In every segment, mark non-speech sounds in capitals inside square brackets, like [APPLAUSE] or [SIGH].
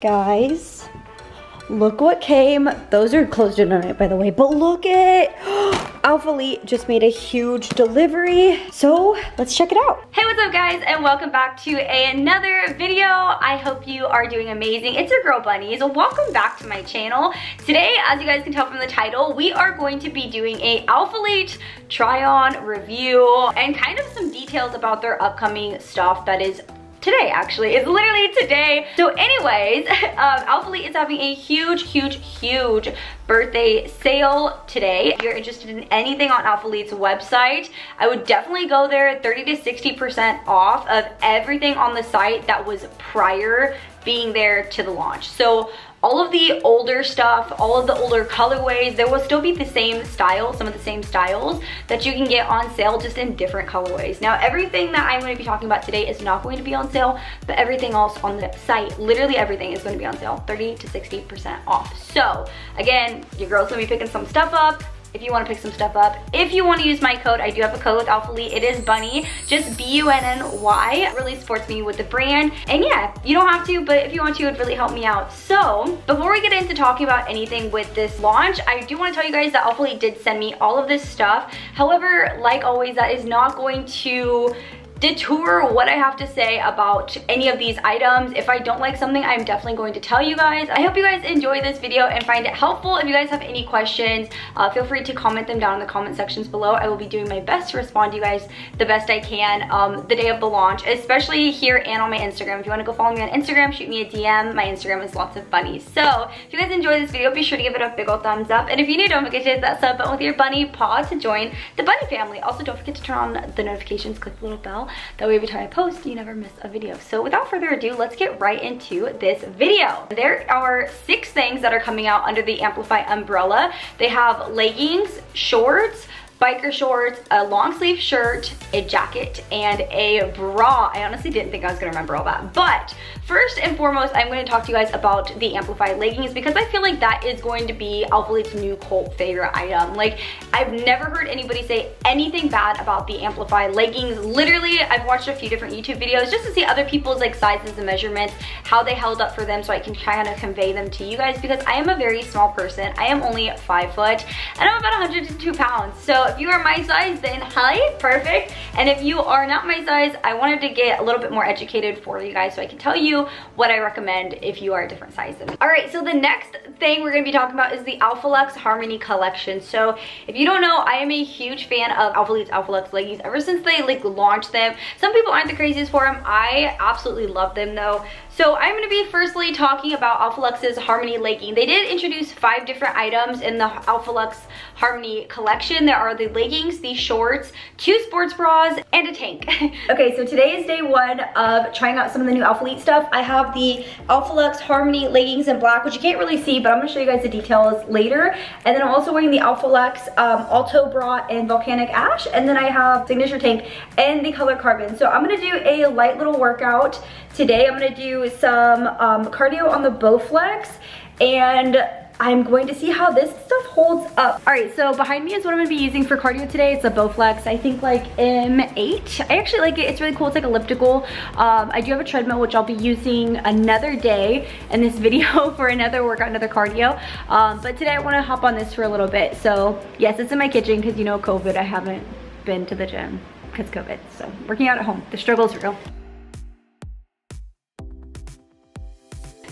Guys, look what came. Those are closed in tonight, by the way, but look at [GASPS] Alphalete just made a huge delivery. So let's check it out. Hey, what's up guys? And welcome back to another video. I hope you are doing amazing. It's your girl Bunnies. Welcome back to my channel. Today, as you guys can tell from the title, we are going to be doing a Alphalete try on review and kind of some details about their upcoming stuff that is today actually. It's literally today. So anyways, [LAUGHS] um, Alphalete is having a huge, huge, huge birthday sale today. If you're interested in anything on Alphalete's website, I would definitely go there 30 to 60% off of everything on the site that was prior being there to the launch. So all of the older stuff, all of the older colorways, there will still be the same style, some of the same styles that you can get on sale just in different colorways. Now everything that I'm going to be talking about today is not going to be on sale, but everything else on the site, literally everything is going to be on sale, 30 to 60% off. So again, your girl's going to be picking some stuff up, if you want to pick some stuff up. If you want to use my code, I do have a code with Alphalete. It is Bunny, just B-U-N-N-Y. Really supports me with the brand. And yeah, you don't have to, but if you want to, it would really help me out. So before we get into talking about anything with this launch, I do want to tell you guys that Alphalete did send me all of this stuff. However, like always, that is not going to detour what I have to say about any of these items. If I don't like something, I'm definitely going to tell you guys. I hope you guys enjoy this video and find it helpful. If you guys have any questions, uh, feel free to comment them down in the comment sections below. I will be doing my best to respond to you guys the best I can um, the day of the launch, especially here and on my Instagram. If you want to go follow me on Instagram, shoot me a DM. My Instagram is lots of bunnies. So if you guys enjoy this video, be sure to give it a big old thumbs up. And if you're new, don't forget to hit that sub button with your bunny paw to join the bunny family. Also, don't forget to turn on the notifications, click the little bell that way every time I post, you never miss a video. So without further ado, let's get right into this video. There are six things that are coming out under the Amplify umbrella. They have leggings, shorts, biker shorts, a long sleeve shirt, a jacket, and a bra. I honestly didn't think I was gonna remember all that. But first and foremost, I'm gonna talk to you guys about the Amplify leggings because I feel like that is going to be Alphalete's new cult favorite item. Like, I've never heard anybody say anything bad about the Amplify leggings. Literally, I've watched a few different YouTube videos just to see other people's like sizes and measurements, how they held up for them so I can kind of convey them to you guys because I am a very small person. I am only five foot and I'm about 102 pounds. So if you are my size, then hi, perfect. And if you are not my size, I wanted to get a little bit more educated for you guys so I can tell you what I recommend if you are a different size than me. All right, so the next thing we're gonna be talking about is the Alpha Lux Harmony collection. So if you don't know, I am a huge fan of Alphalete's Alpha Lux leggings ever since they like launched them. Some people aren't the craziest for them. I absolutely love them though. So I'm gonna be firstly talking about Alpha Lux's Harmony legging. They did introduce five different items in the Alpha Lux Harmony collection. There are the leggings, the shorts, two sports bras, and a tank. [LAUGHS] okay, so today is day one of trying out some of the new Alphalete stuff. I have the Alpha Lux Harmony leggings in black, which you can't really see, but I'm gonna show you guys the details later. And then I'm also wearing the Alpha Lux um, Alto bra in Volcanic Ash, and then I have Signature Tank and the color Carbon. So I'm gonna do a light little workout today. I'm gonna do some um, cardio on the Bowflex, and I'm going to see how this stuff holds up. All right, so behind me is what I'm gonna be using for cardio today. It's a Bowflex, I think like M8. I actually like it, it's really cool, it's like elliptical. Um, I do have a treadmill, which I'll be using another day in this [LAUGHS] video for another workout, another cardio. Um, but today I wanna hop on this for a little bit. So yes, it's in my kitchen because you know COVID, I haven't been to the gym because COVID. So working out at home, the struggle is real.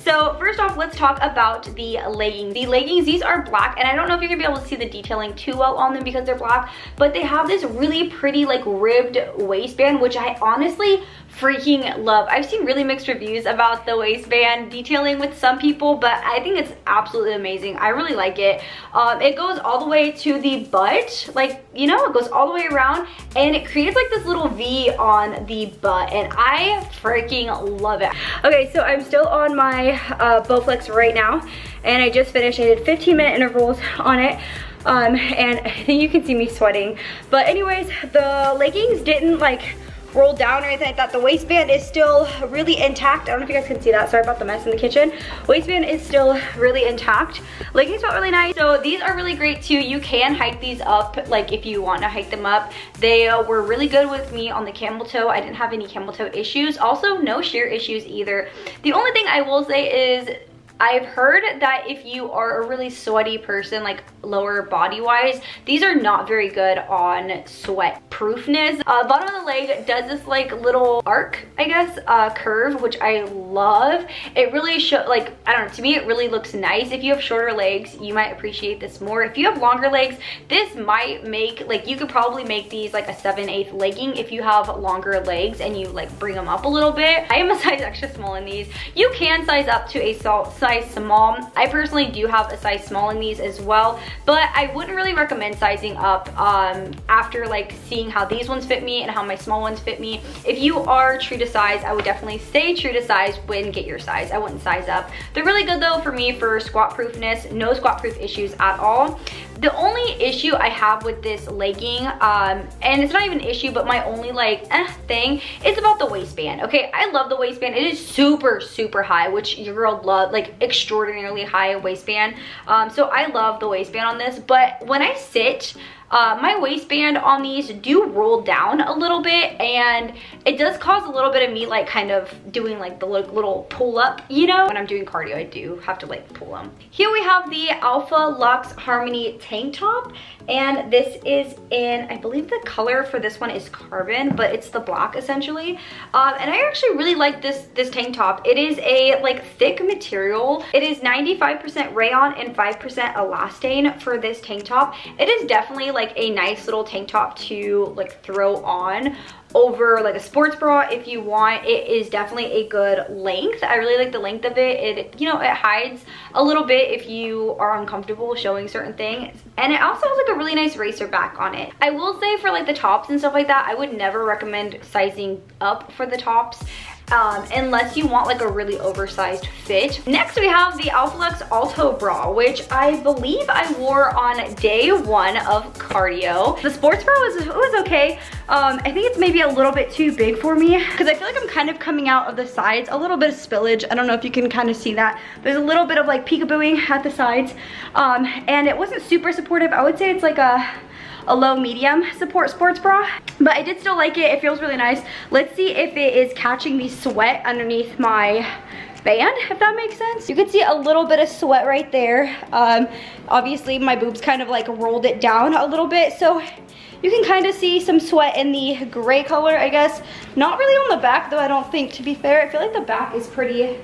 So first off, let's talk about the leggings. The leggings, these are black, and I don't know if you're gonna be able to see the detailing too well on them because they're black, but they have this really pretty like ribbed waistband, which I honestly freaking love. I've seen really mixed reviews about the waistband detailing with some people, but I think it's absolutely amazing. I really like it. Um, it goes all the way to the butt, like, you know, it goes all the way around and it creates like this little V on the butt and I freaking love it. Okay, so I'm still on my uh, Bowflex right now and I just finished. I did 15 minute intervals on it. Um, and I think you can see me sweating. But anyways, the leggings didn't like rolled down or anything like that. The waistband is still really intact. I don't know if you guys can see that. Sorry about the mess in the kitchen. Waistband is still really intact. Leggings felt really nice. So these are really great too. You can hike these up, like if you want to hike them up. They uh, were really good with me on the camel toe. I didn't have any camel toe issues. Also, no sheer issues either. The only thing I will say is I've heard that if you are a really sweaty person, like lower body wise, these are not very good on sweat proofness. Uh, bottom of the leg does this like little arc, I guess, uh, curve, which I love. It really show like, I don't know, to me it really looks nice. If you have shorter legs, you might appreciate this more. If you have longer legs, this might make, like you could probably make these like a 7 8 legging if you have longer legs and you like bring them up a little bit. I am a [LAUGHS] size extra small in these. You can size up to a salt size small. I personally do have a size small in these as well, but I wouldn't really recommend sizing up um, after like seeing how these ones fit me and how my small ones fit me. If you are true to size, I would definitely stay true to size when get your size. I wouldn't size up. They're really good though for me for squat proofness, no squat proof issues at all. The only issue I have with this legging, um, and it's not even an issue, but my only like eh, thing is about the waistband. Okay, I love the waistband. It is super, super high, which your girl love, like extraordinarily high waistband. Um, so I love the waistband on this, but when I sit, uh, my waistband on these do roll down a little bit and it does cause a little bit of me like kind of doing like the little pull up, you know? When I'm doing cardio, I do have to like pull them. Here we have the Alpha Lux Harmony tank top and this is in, I believe the color for this one is carbon, but it's the black essentially. Um, and I actually really like this, this tank top. It is a like thick material. It is 95% rayon and 5% elastane for this tank top. It is definitely like a nice little tank top to like throw on over like a sports bra if you want. It is definitely a good length. I really like the length of it. It you know it hides a little bit if you are uncomfortable showing certain things. And it also has like a really nice racer back on it. I will say for like the tops and stuff like that i would never recommend sizing up for the tops um, unless you want like a really oversized fit. Next we have the Alphalux Alto Bra, which I believe I wore on day one of cardio. The sports bra was, was okay. Um, I think it's maybe a little bit too big for me because I feel like I'm kind of coming out of the sides, a little bit of spillage. I don't know if you can kind of see that. There's a little bit of like peekabooing at the sides um, and it wasn't super supportive. I would say it's like a a low medium support sports bra. But I did still like it. It feels really nice. Let's see if it is catching the sweat underneath my band, if that makes sense. You can see a little bit of sweat right there. Um, obviously my boobs kind of like rolled it down a little bit. So you can kind of see some sweat in the gray color, I guess. Not really on the back though, I don't think, to be fair. I feel like the back is pretty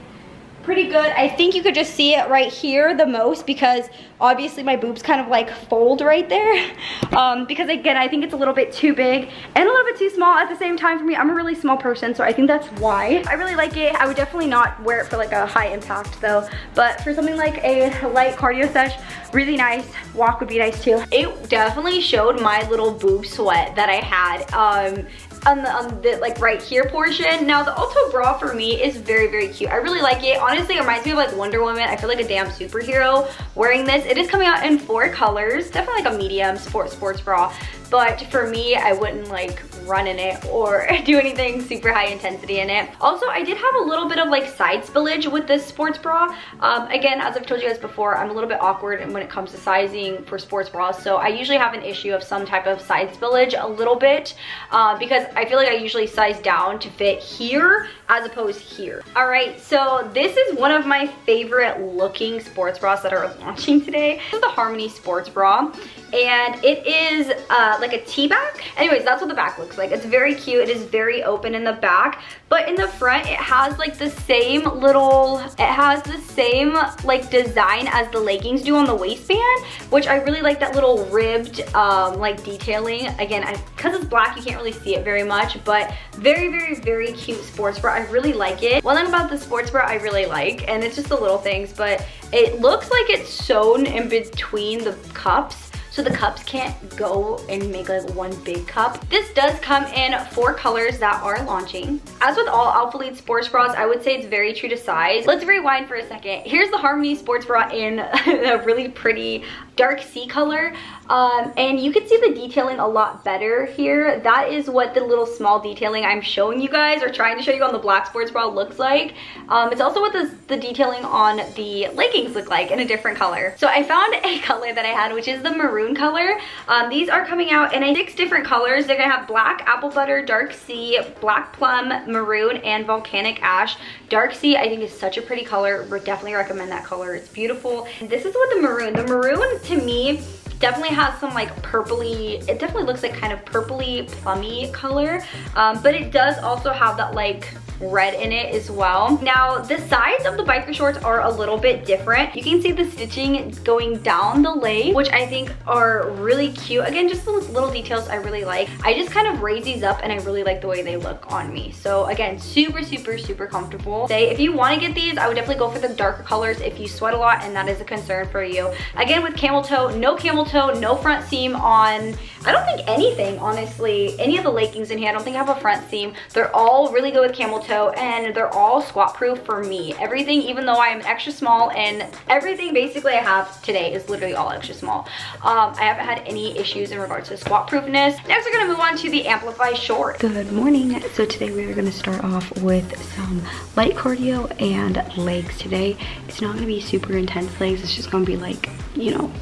pretty good. I think you could just see it right here the most because obviously my boobs kind of like fold right there. [LAUGHS] Um, because again, I think it's a little bit too big and a little bit too small at the same time for me. I'm a really small person, so I think that's why. I really like it. I would definitely not wear it for like a high impact though. But for something like a light cardio sesh, really nice. Walk would be nice too. It definitely showed my little boob sweat that I had. Um, on the, on the like right here portion. Now the Alto bra for me is very, very cute. I really like it. Honestly, it reminds me of like Wonder Woman. I feel like a damn superhero wearing this. It is coming out in four colors. Definitely like a medium sport sports bra. But for me, I wouldn't like run in it or [LAUGHS] do anything super high intensity in it. Also, I did have a little bit of like side spillage with this sports bra. Um, again, as I've told you guys before, I'm a little bit awkward when it comes to sizing for sports bras. So I usually have an issue of some type of side spillage a little bit uh, because I feel like I usually size down to fit here as opposed here. All right, so this is one of my favorite looking sports bras that are [LAUGHS] launching today. This is the Harmony Sports Bra and it is uh, like a T-back. Anyways, that's what the back looks like. It's very cute. It is very open in the back, but in the front, it has like the same little, it has the same like design as the leggings do on the waistband, which I really like that little ribbed um, like detailing. Again, because it's black, you can't really see it very much, but very, very, very cute sports bra. I really like it. One thing about the sports bra I really like, and it's just the little things, but it looks like it's sewn in between the cups so the cups can't go and make like one big cup. This does come in four colors that are launching. As with all Alphalete sports bras, I would say it's very true to size. Let's rewind for a second. Here's the Harmony sports bra in [LAUGHS] a really pretty dark sea color. Um, and you can see the detailing a lot better here. That is what the little small detailing I'm showing you guys or trying to show you on the black sports bra looks like. Um, it's also what the, the detailing on the leggings look like in a different color. So I found a [LAUGHS] color that I had, which is the maroon color. Um, these are coming out in six different colors. They're gonna have black, apple butter, dark sea, black plum, maroon, and volcanic ash. Dark sea, I think is such a pretty color. Would definitely recommend that color. It's beautiful. This is what the maroon, the maroon to me definitely has some like purpley, it definitely looks like kind of purpley plummy color, um, but it does also have that like red in it as well. Now, the sides of the biker shorts are a little bit different. You can see the stitching going down the leg, which I think are really cute. Again, just the little details I really like. I just kind of raise these up and I really like the way they look on me. So again, super, super, super comfortable. Say, if you wanna get these, I would definitely go for the darker colors if you sweat a lot and that is a concern for you. Again, with camel toe, no camel toe, no front seam on, I don't think anything, honestly. Any of the leggings in here, I don't think I have a front seam. They're all really good with camel toe toe and they're all squat proof for me. Everything, even though I am extra small and everything basically I have today is literally all extra small. Um, I haven't had any issues in regards to squat proofness. Next we're gonna move on to the Amplify Short. Good morning. So today we are gonna start off with some light cardio and legs today. It's not gonna be super intense legs. It's just gonna be like, you know,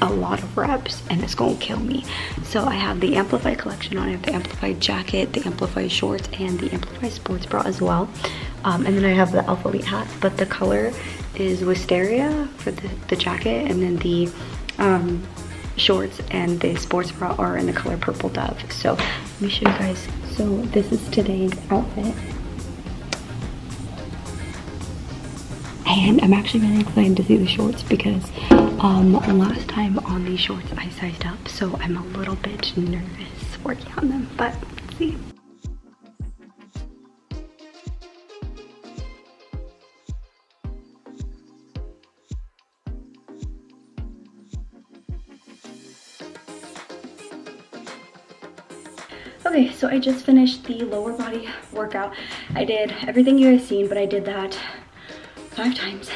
a lot of reps and it's gonna kill me. So I have the Amplify collection on. I have the Amplify jacket, the Amplify shorts, and the Amplify sports bra as well. Um, and then I have the Alphalete hat, but the color is Wisteria for the, the jacket, and then the um, shorts and the sports bra are in the color Purple Dove. So let me show you guys. So this is today's outfit. And I'm actually really excited to see the shorts because um, last time on these shorts I sized up, so I'm a little bit nervous working on them, but see. Okay, so I just finished the lower body workout. I did everything you guys seen, but I did that five times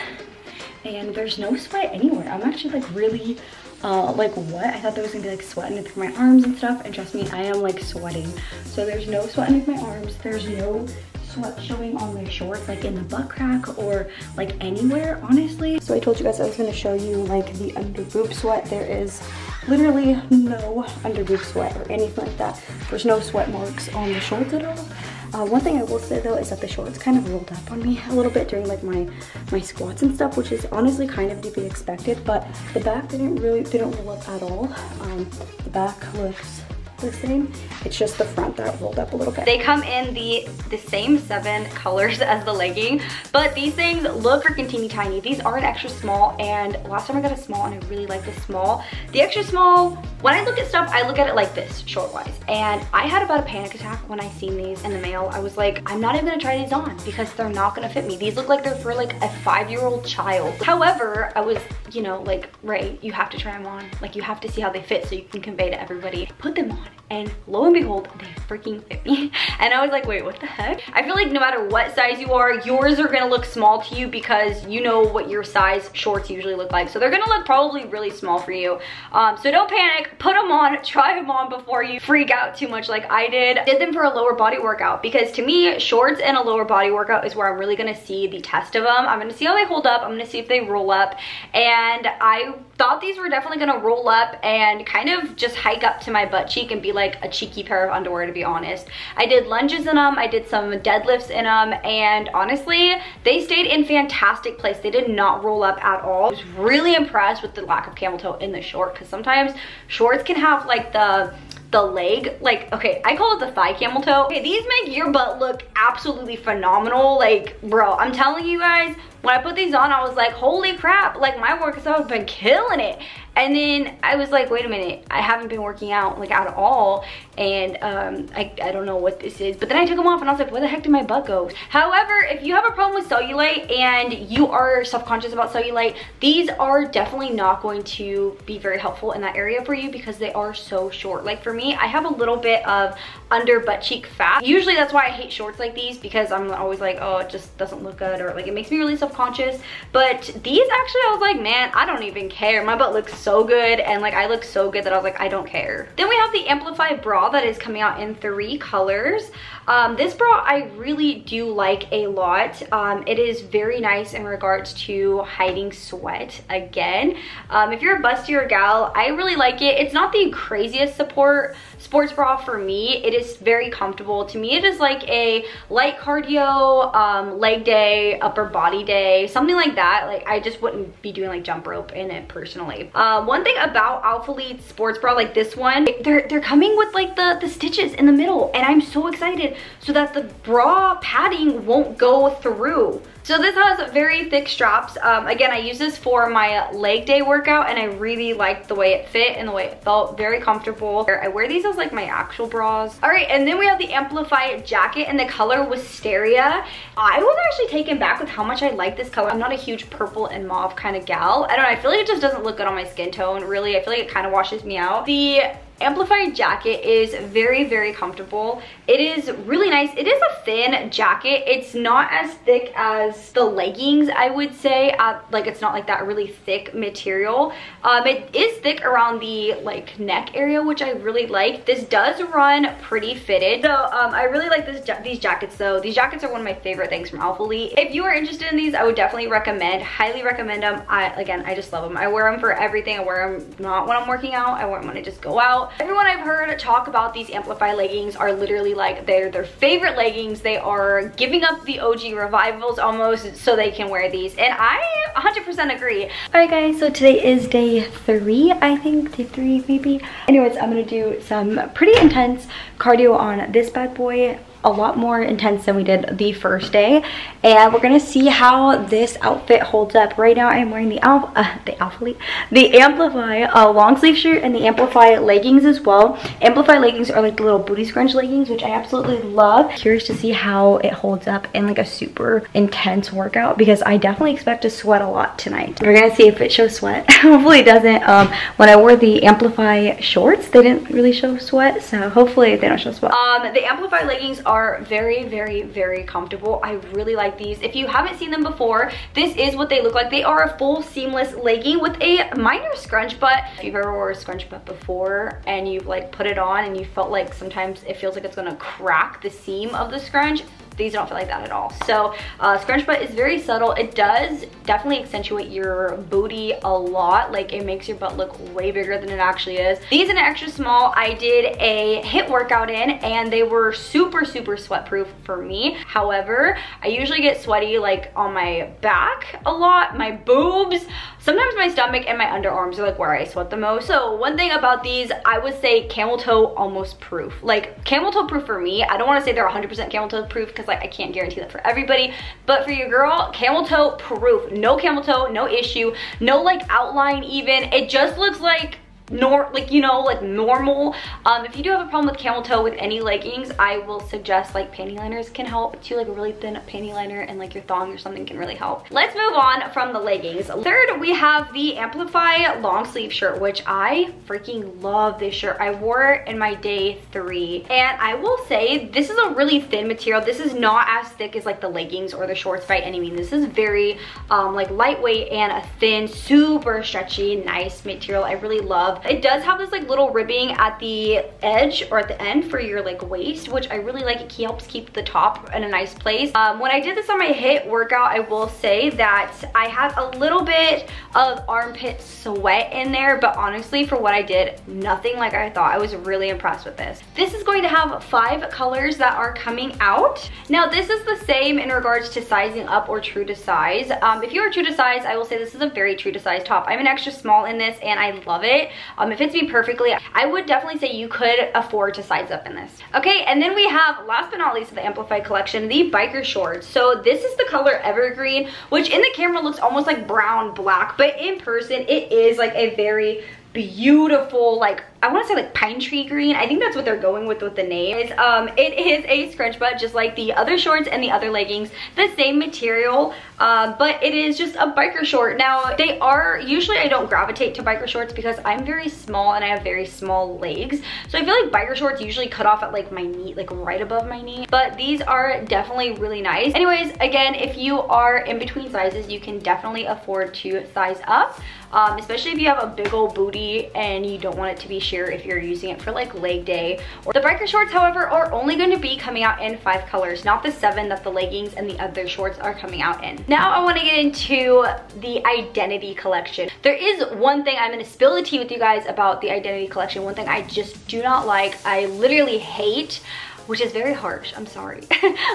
and there's no sweat anywhere. I'm actually like really uh, like what? I thought there was gonna be like sweating through my arms and stuff and trust me, I am like sweating. So there's no sweating underneath my arms. There's no sweat showing on my shorts like in the butt crack or like anywhere honestly. So I told you guys I was gonna show you like the under boob sweat. There is literally no under boob sweat or anything like that. There's no sweat marks on the shorts at all. Uh, one thing I will say though is that the shorts kind of rolled up on me a little bit during like my my squats and stuff, which is honestly kind of to be expected. But the back didn't really didn't roll up at all. Um, the back looks the same. It's just the front that rolled up a little bit. They come in the, the same seven [LAUGHS] colors as the legging, but these things look freaking teeny tiny. These are an extra small, and last time I got a small, and I really like the small. The extra small, when I look at stuff, I look at it like this, short-wise. And I had about a panic attack when I seen these in the mail. I was like, I'm not even gonna try these on because they're not gonna fit me. These look like they're for like a five-year-old child. However, I was, you know, like, right, you have to try them on. Like, you have to see how they fit so you can convey to everybody. Put them on and lo and behold, they freaking fit me. [LAUGHS] And I was like, wait, what the heck? I feel like no matter what size you are, yours are gonna look small to you because you know what your size shorts usually look like. So they're gonna look probably really small for you. Um, so don't panic, put them on, [LAUGHS] try them on before you freak out too much like I did. Did them for a lower body workout because to me, shorts and a lower body workout is where I'm really gonna see the test of them. I'm gonna see how they hold up. I'm gonna see if they roll up. And I thought these were definitely gonna roll up and kind of just hike up to my butt cheek and be like a cheeky pair of underwear to be honest. I did lunges in them, I did some deadlifts in them, and honestly, they stayed in fantastic place. They did not roll up at all. I was really impressed with the lack of camel toe in the short because sometimes shorts can have like the the leg like okay i call it the thigh camel toe okay these make your butt look absolutely phenomenal like bro i'm telling you guys when I put these on, I was like, holy crap, like my workouts have been killing it. And then I was like, wait a minute, I haven't been working out like at all. And um, I, I don't know what this is. But then I took them off and I was like, where the heck did my butt go? However, if you have a problem with cellulite and you are self-conscious about cellulite, these are definitely not going to be very helpful in that area for you because they are so short. Like for me, I have a little bit of under butt cheek fat. Usually that's why I hate shorts like these because I'm always like, oh, it just doesn't look good or like it makes me really self-conscious. But these actually, I was like, man, I don't even care. My butt looks so good and like I look so good that I was like, I don't care. Then we have the Amplify bra that is coming out in three colors. Um, this bra I really do like a lot. Um, it is very nice in regards to hiding sweat again. Um, if you're a bustier gal, I really like it. It's not the craziest support sports bra for me. It is very comfortable. To me, it is like a light cardio, um, leg day, upper body day, something like that. Like I just wouldn't be doing like jump rope in it personally. Um, one thing about Alphalete sports bra like this one, they're, they're coming with like the, the stitches in the middle and I'm so excited so that the bra padding won't go through. So this has very thick straps. Um, again, I use this for my leg day workout and I really liked the way it fit and the way it felt. Very comfortable. I wear these as like my actual bras. All right, and then we have the Amplify jacket in the color Wisteria. I was actually taken back with how much I like this color. I'm not a huge purple and mauve kind of gal. I don't know, I feel like it just doesn't look good on my skin tone, really. I feel like it kind of washes me out. The Amplified jacket is very, very comfortable. It is really nice. It is a thin jacket. It's not as thick as the leggings, I would say. Uh, like, it's not like that really thick material. Um, it is thick around the, like, neck area, which I really like. This does run pretty fitted. So, um, I really like this ja these jackets, though. These jackets are one of my favorite things from Alphalete. If you are interested in these, I would definitely recommend, highly recommend them. I, again, I just love them. I wear them for everything. I wear them not when I'm working out. I wear them when I just go out. Everyone I've heard talk about these Amplify leggings are literally like they're their favorite leggings. They are giving up the OG revivals almost so they can wear these. And I 100% agree. All right guys, so today is day three, I think, day three maybe. Anyways, I'm gonna do some pretty intense cardio on this bad boy a lot more intense than we did the first day. And we're gonna see how this outfit holds up. Right now i'm wearing the alpha uh, the alpha the amplify uh, long sleeve shirt and the amplify leggings as well. Amplify leggings are like the little booty scrunch leggings which i absolutely love. Curious to see how it holds up in like a super intense workout because i definitely expect to sweat a lot tonight. We're gonna see if it shows sweat. [LAUGHS] Hopefully it doesn't. Um when i wore the amplify shorts they didn't really show sweat so hopefully they don't show sweat. Um the amplify leggings are very, very, very comfortable. I really like these. If you haven't seen them before, this is what they look like. They are a full seamless legging with a minor scrunch butt. If you've ever wore a scrunch butt before and you've like put it on and you felt like sometimes it feels like it's gonna crack the seam of the scrunch, these don't feel like that at all. So uh, scrunch butt is very subtle. It does definitely accentuate your booty a lot. Like it makes your butt look way bigger than it actually is. These in an extra small, I did a HIIT workout in and they were super, super sweat proof for me. However, I usually get sweaty like on my back a lot, my boobs, Sometimes my stomach and my underarms are like where I sweat the most. So one thing about these, I would say camel toe almost proof. Like camel toe proof for me, I don't wanna say they're 100% camel toe proof because like I can't guarantee that for everybody, but for your girl, camel toe proof. No camel toe, no issue, no like outline even. It just looks like nor like you know like normal. Um if you do have a problem with camel toe with any leggings i will suggest like panty liners can help too like a really thin panty liner and like your thong or something can really help. Let's move on from the leggings. Third we have the amplify long sleeve shirt which i freaking love this shirt. I wore it in my day three. And i will say this is a really thin material. This is not as thick as like the leggings or the shorts by any means. This is very um like lightweight and a thin super stretchy nice material. I really love love. It does have this like little ribbing at the edge or at the end for your like waist, which I really like. It helps keep the top in a nice place. Um, when I did this on my HIIT workout, I will say that I had a little bit of armpit sweat in there, but honestly, for what I did, nothing like I thought. I was really impressed with this. This is going to have five colors that are coming out. Now, this is the same in regards to sizing up or true to size. Um, if you are true to size, I will say this is a very true to size top. I'm an extra small in this and I love it. Um, it fits me perfectly. I would definitely say you could afford to size up in this. Okay, and then we have, last but not least, the Amplified collection, the biker shorts. So this is the color Evergreen, which in the camera looks almost like brown black, but in person it is like a very beautiful like I want to say like pine tree green. I think that's what they're going with with the name. It's, um, it is a scrunch butt just like the other shorts and the other leggings. The same material, um, but it is just a biker short. Now they are, usually I don't gravitate to biker shorts because I'm very small and I have very small legs. So I feel like biker shorts usually cut off at like my knee, like right above my knee. But these are definitely really nice. Anyways, again, if you are in between sizes, you can definitely afford to size up. Um, especially if you have a big old booty and you don't want it to be sheer if you're using it for like leg day. Or the biker shorts, however, are only going to be coming out in five colors, not the seven that the leggings and the other shorts are coming out in. Now I want to get into the Identity collection. There is one thing I'm to spill the tea with you guys about the Identity collection. One thing I just do not like, I literally hate which is very harsh, I'm sorry. [LAUGHS]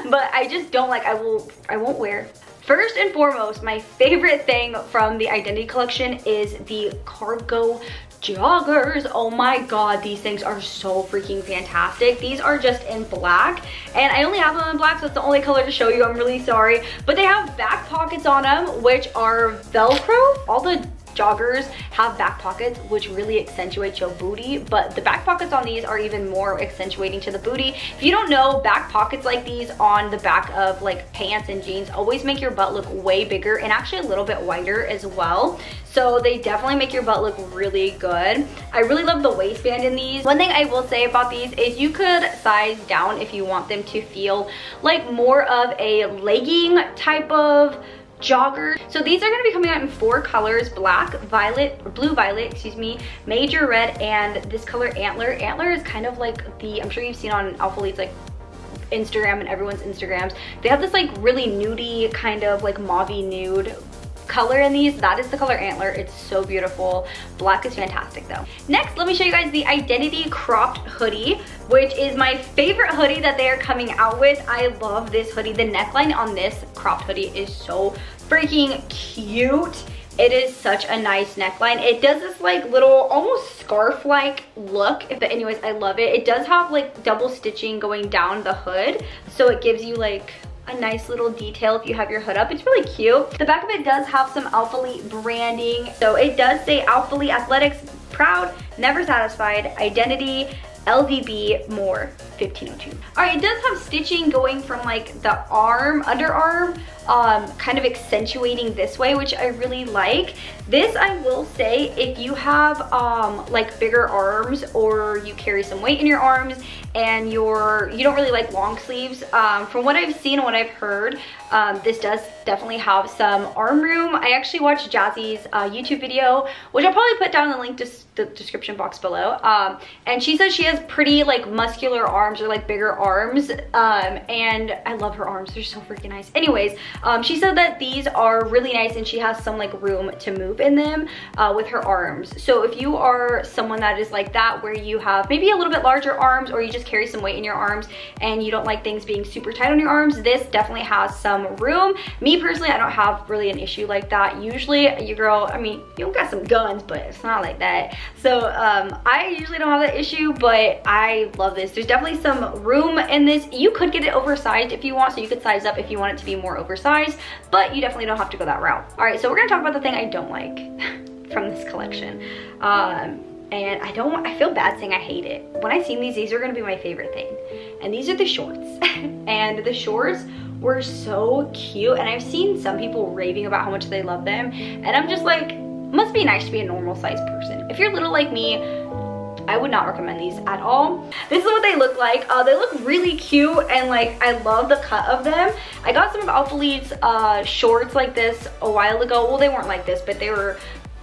but I just don't like, I will, I won't wear First and foremost, my favorite thing from the Identity Collection is the cargo joggers. Oh my god these things are so freaking fantastic. These are just in black and i only have them in black so it's the only color to show you. I'm really sorry. But they have back pockets on them which are velcro. All the joggers have back pockets which really accentuate your booty but the back pockets on these are even more accentuating to the booty if you don't know back pockets like these on the back of like pants and jeans always make your butt look way bigger and actually a little bit wider as well so they definitely make your butt look really good. I really love the waistband in these. One thing I will say about these is you could size down if you want them to feel like more of a legging type of jogger. So these are gonna be coming out in four colors, black, violet, blue violet, excuse me, major red, and this color antler. Antler is kind of like the, I'm sure you've seen on Alphalete's like Instagram and everyone's Instagrams. They have this like really nudie kind of like mauve nude color in these. That is the color Antler. It's so beautiful. Black is fantastic though. Next, let me show you guys the Identity Cropped Hoodie, which is my favorite hoodie that they are coming out with. I love this hoodie. The neckline on this cropped hoodie is so freaking cute. It is such a nice neckline. It does this like little almost scarf-like look. But anyways, I love it. It does have like double stitching going down the hood. So it gives you like a nice little detail if you have your hood up. It's really cute. The back of it does have some Alphalete branding. So it does say Alphalete Athletics, proud, never satisfied, identity, LVB, more, 1502. All right, it does have stitching going from like the arm, underarm, um, kind of accentuating this way, which I really like. This, I will say, if you have um, like bigger arms or you carry some weight in your arms and you're, you don't really like long sleeves, um, from what I've seen and what I've heard, um, this does definitely have some arm room. I actually watched Jazzy's uh, YouTube video, which I'll probably put down the link to the description box below. Um, and she says she has pretty like muscular arms or like bigger arms. Um, and I love her arms. They're so freaking nice. Anyways, um, she said that these are really nice and she has some like room to move in them uh, with her arms. So if you are someone that is like that where you have maybe a little bit larger arms or you just carry some weight in your arms and you don't like things being super tight on your arms, this definitely has some room. Me personally, I don't have really an issue like that. Usually you girl, I mean, you got some guns, but it's not like that. So um, I usually don't have that issue, but I love this. There's definitely some room in this. You could get it oversized if you want, so you could size up if you want it to be more oversized, but you definitely don't have to go that route. All right, so we're gonna talk about the thing I don't like [LAUGHS] from this collection. Um, and I don't, I feel bad saying I hate it. When I seen these, these are gonna be my favorite thing. And these are the shorts. [LAUGHS] and the shorts were so cute. And I've seen some people raving about how much they love them. And I'm just like, must be nice to be a normal sized person. If you're little like me, I would not recommend these at all. This is what they look like. Uh, they look really cute and like I love the cut of them. I got some of Alphalete's uh, shorts like this a while ago. Well, they weren't like this, but they were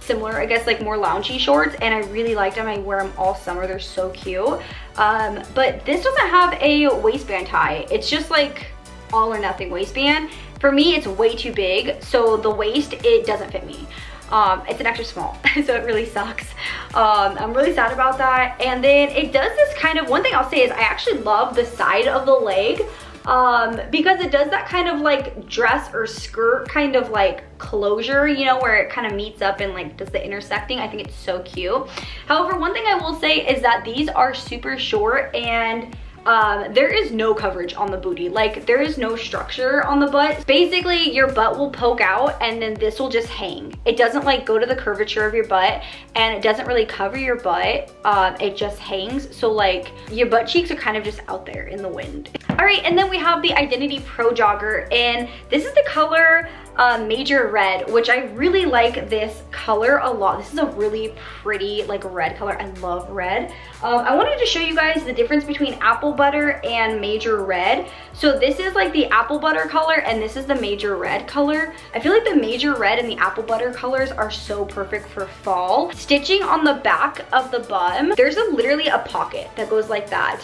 similar, I guess like more loungy shorts and I really liked them. I wear them all summer. They're so cute. Um, but this doesn't have a waistband tie. It's just like all or nothing waistband. For me, it's way too big. So the waist, it doesn't fit me. Um, it's an extra small, [LAUGHS] so it really sucks. Um, I'm really sad about that. And then it does this kind of, one thing I'll say is I actually love the side of the leg um, because it does that kind of like dress or skirt kind of like closure, you know, where it kind of meets up and like does the intersecting. I think it's so cute. However, one thing I will say is that these are super short and um, there is no coverage on the booty. Like there is no structure on the butt. Basically your butt will poke out and then this will just hang. It doesn't like go to the curvature of your butt and it doesn't really cover your butt. Um, it just hangs. So like your butt cheeks are kind of just out there in the wind. All right, and then we have the Identity Pro Jogger and this is the color uh, Major Red, which I really like this color a lot. This is a really pretty like red color. I love red. Um, I wanted to show you guys the difference between Apple Butter and Major Red. So this is like the Apple Butter color and this is the Major Red color. I feel like the Major Red and the Apple Butter colors are so perfect for fall. Stitching on the back of the bum, there's a, literally a pocket that goes like that.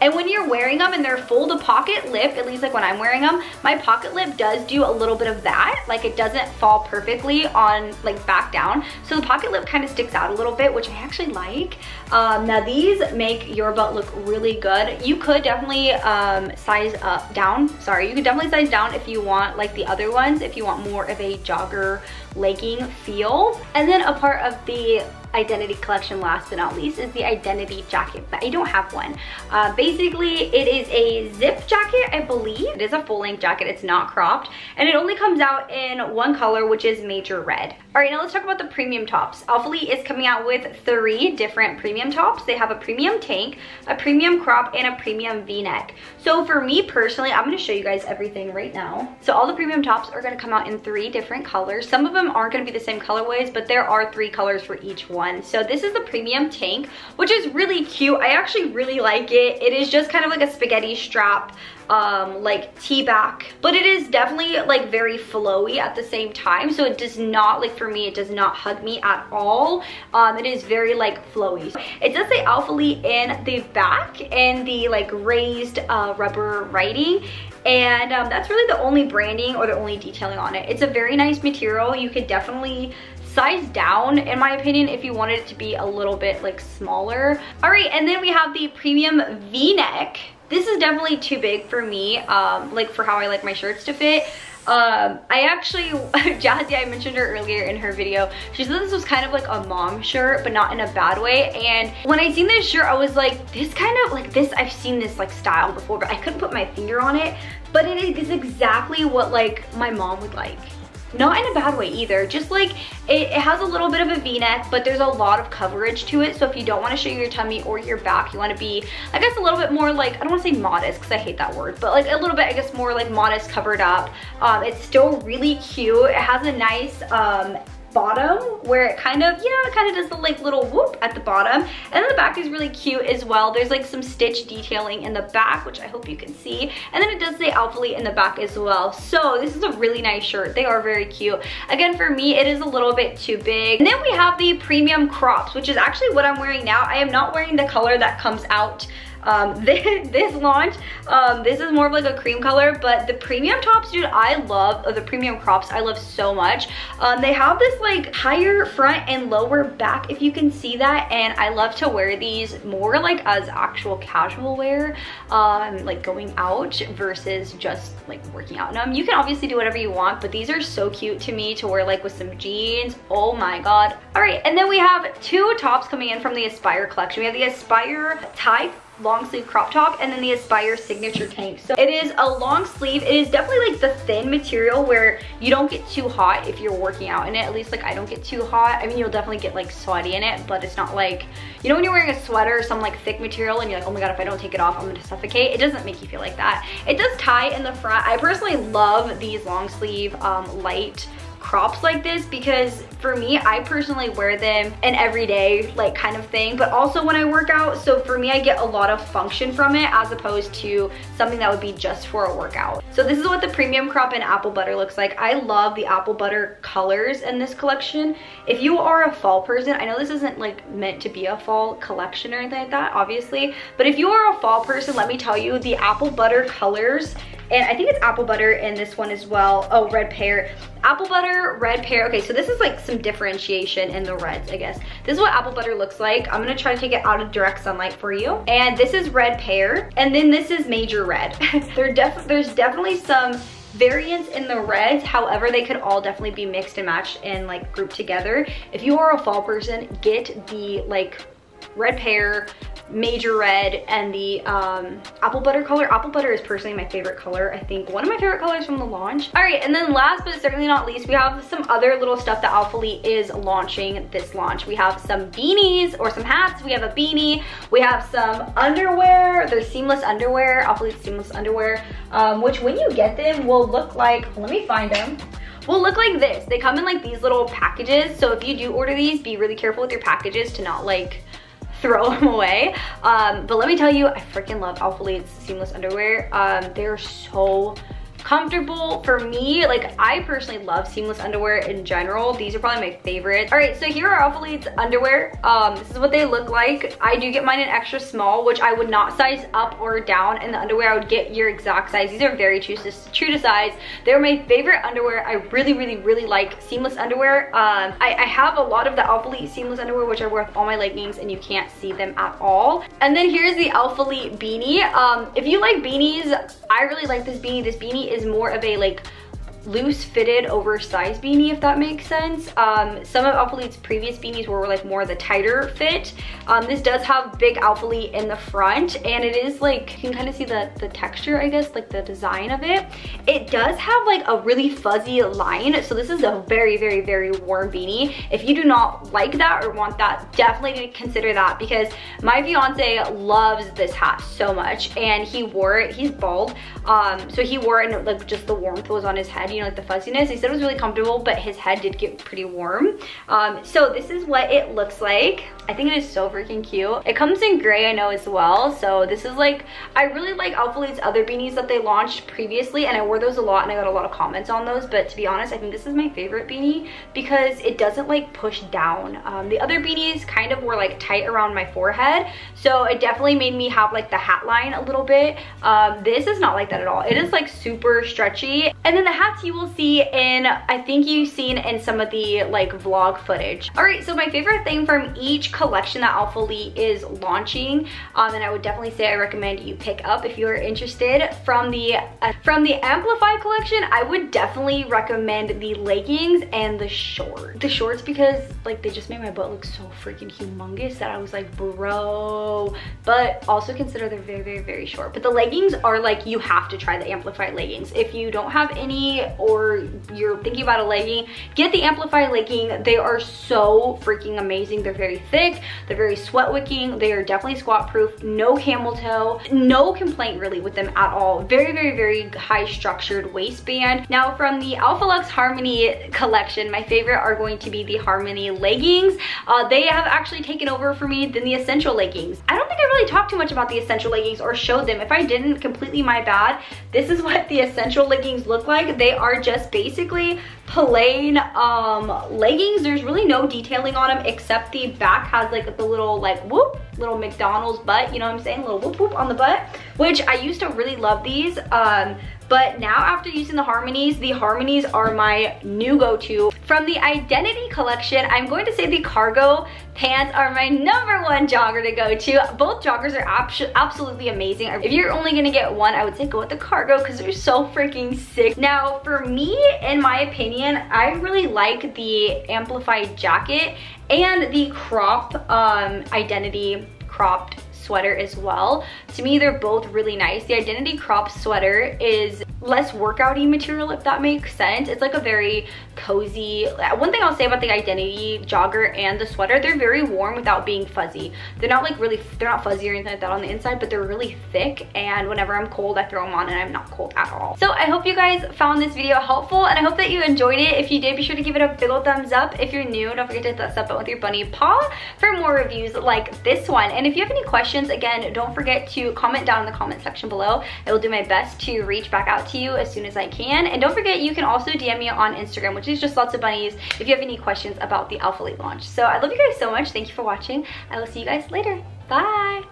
And when you're wearing them and they're full, the pocket lip, at least like when I'm wearing them, my pocket lip does do a little bit of that. Like it doesn't fall perfectly on like back down. So the pocket lip kind of sticks out a little bit, which I actually like. Um, now these make your butt look really good. You could definitely um, size up, down, sorry. You could definitely size down if you want like the other ones, if you want more of a jogger legging feel. And then a part of the identity collection last but not least is the identity jacket but I don't have one. Uh, basically it is a zip jacket I believe. It is a full-length jacket. It's not cropped and it only comes out in one color which is major red all right now let's talk about the premium tops Alphalete is coming out with three different premium tops they have a premium tank a premium crop and a premium v-neck so for me personally I'm to show you guys everything right now so all the premium tops are to come out in three different colors some of them aren't to be the same colorways but there are three colors for each one. So this is the premium tank, which is really cute. I actually really like it. It is just kind of like a spaghetti strap um like tea back, but it is definitely like very flowy at the same time so it does not like for me it does not hug me at all. Um it is very like flowy. It does say Alphalete in the back and the like raised uh rubber writing and um, that's really the only branding or the only detailing on it. It's a very nice material. You could definitely size down in my opinion if you wanted it to be a little bit like smaller. All right, and then we have the premium V-neck. This is definitely too big for me, um, like for how I like my shirts to fit. Um, I actually, [LAUGHS] Jazzy, I mentioned her earlier in her video, she said this was kind of like a mom shirt, but not in a bad way. And when I seen this shirt, I was like, this kind of like this, I've seen this like style before, but I couldn't put my finger on it. But it is exactly what like my mom would like. Not in a bad way either, just like it, it has a little bit of a v-neck, but there's a lot of coverage to it. So if you don't wanna show your tummy or your back, you wanna be, I guess a little bit more like, I don't wanna say modest because I hate that word, but like a little bit, I guess more like modest covered up. Um, it's still really cute. It has a nice um, bottom where it kind of, you know, it kind of does the like little whoop at the bottom. And then the back is really cute as well. There's like some stitch detailing in the back, which I hope you can see. And then it does say Alphalete in the back as well. So this is a really nice shirt. They are very cute. Again, for me, it is a little bit too big. And then we have the premium crops, which is actually what I'm wearing now. I am not wearing the color that comes out um, [LAUGHS] this, this launch, um, this is more of like a cream color, but the premium tops, dude, I love, the premium crops, I love so much. Um, they have this like higher front and lower back, if you can see that, and I love to wear these more like as actual casual wear, um, like going out versus just like working out them. You can obviously do whatever you want, but these are so cute to me to wear like with some jeans. Oh my God. All right, and then we have two tops coming in from the Aspire collection. We have the Aspire type long sleeve crop top and then the Aspire signature tank. So it is a long sleeve. It is definitely like the thin material where you don't get too hot if you're working out in it. At least like I don't get too hot. I mean, you'll definitely get like sweaty in it, but it's not like, you know when you're wearing a sweater or some like thick material and you're like, oh my God, if I don't take it off, I'm gonna suffocate. It doesn't make you feel like that. It does tie in the front. I personally love these long sleeve um, light crops like this because for me, I personally wear them an everyday like kind of thing, but also when I work out. So for me, I get a lot of function from it as opposed to something that would be just for a workout. So this is what the premium crop in apple butter looks like. I love the apple butter colors in this collection. If you are a fall person, I know this isn't like meant to be a fall collection or anything like that, obviously, but if you are a fall person, let me tell you, the apple butter colors And I think it's apple butter in this one as well. Oh, red pear. Apple butter, red pear. Okay, so this is like some differentiation in the reds, I guess. This is what apple butter looks like. I'm gonna try to take it out of direct sunlight for you. And this is red pear. And then this is major red. [LAUGHS] there def there's definitely some variants in the reds. However, they could all definitely be mixed and matched and like grouped together. If you are a fall person, get the like red pear, major red and the um, apple butter color. Apple butter is personally my favorite color. I think one of my favorite colors from the launch. All right, and then last but certainly not least, we have some other little stuff that Alphalete is launching this launch. We have some beanies or some hats. We have a beanie. We have some underwear. They're seamless underwear, Alphalete seamless underwear, um, which when you get them will look like, let me find them will look like this. They come in like these little packages. So if you do order these, be really careful with your packages to not like throw [LAUGHS] them away. Um, but let me tell you, I freaking love Alphalete's seamless underwear. Um, they're so comfortable for me. Like i personally love seamless underwear in general. These are probably my favorites. All right so here are Alphalete's underwear. Um this is what they look like. I do get mine in extra small which i would not size up or down in the underwear. I would get your exact size. These are very true to, true to size. They're my favorite underwear. I really really really like seamless underwear. Um I, I have a lot of the Alphalete seamless underwear which i wear with all my leggings and you can't see them at all. And then here's the Alphalete beanie. Um if you like beanies i really like this beanie. This beanie is more of a like loose fitted oversized beanie if that makes sense. Um, some of Alphalete's previous beanies were like more of the tighter fit. Um, this does have big Alphalete in the front and it is like you can kind of see the the texture I guess like the design of it. It does have like a really fuzzy line so this is a very very very warm beanie. If you do not like that or want that definitely consider that because my fiance loves this hat so much and he wore it. He's bald um, so he wore it and like just the warmth was on his head you know, like the fuzziness. He said it was really comfortable, but his head did get pretty warm. Um, so this is what it looks like. I think it is so freaking cute. It comes in gray, I know as well. So this is like, I really like Alphalete's other beanies that they launched previously and I wore those a lot and I got a lot of comments on those. But to be honest, I think this is my favorite beanie because it doesn't like push down. Um, the other beanies kind of were like tight around my forehead. So it definitely made me have like the hat line a little bit. Um, this is not like that at all. It is like super stretchy. And then the hats you will see in, I think you've seen in some of the like vlog footage. All right, so my favorite thing from each collection that Alphalete is launching, um, and I would definitely say I recommend you pick up if you're interested. From the, uh, from the Amplify collection, I would definitely recommend the leggings and the shorts. The shorts because like they just made my butt look so freaking humongous that I was like, bro. But also consider they're very, very, very short. But the leggings are like, you have to try the Amplify leggings. If you don't have any or you're thinking about a legging, get the Amplify legging. They are so freaking amazing. They're very thick, they're very sweat wicking, they are definitely squat proof, no camel toe, no complaint really with them at all. Very, very, very high structured waistband. Now from the Alpha Lux Harmony collection, my favorite are going to be the Harmony leggings. Uh, they have actually taken over for me than the Essential leggings. I don't think I really talked too much about the Essential leggings or showed them. If I didn't, completely my bad. This is [LAUGHS] what the Essential leggings look like. They are just basically plain um, leggings. There's really no detailing on them except the back has like the little like whoop, little McDonald's butt, you know what I'm saying? Little whoop whoop on the butt, which I used to really love these. Um, but now after using the Harmonies, the Harmonies are my new go-to. From the Identity collection, I'm going to say the cargo pants are my number one jogger to go to. Both joggers are absolutely amazing. If you're only gonna get one, I would say go with the cargo because they're so freaking sick. Now, for me, in my opinion, I really like the amplified jacket and the crop um, Identity cropped sweater as well. To me, they're both really nice. The Identity crop sweater is less workouty material, if that makes sense. It's like a very cozy, one thing I'll say about the Identity jogger and the sweater, they're very warm without being fuzzy. They're not like really, they're not fuzzy or anything like that on the inside, but they're really thick. And whenever I'm cold, I throw them on and I'm not cold at all. So I hope you guys found this video helpful and I hope that you enjoyed it. If you did, be sure to give it a big old thumbs up. If you're new, don't forget to hit that sub button with your bunny paw for more reviews like this one. And if you have any questions, again, don't forget to comment down in the comment section below. I will do my best to reach back out to you as soon as I can. And don't forget, you can also DM me on Instagram, which is just lots of bunnies, if you have any questions about the Alphalete launch. So I love you guys so much. Thank you for watching. I will see you guys later. Bye.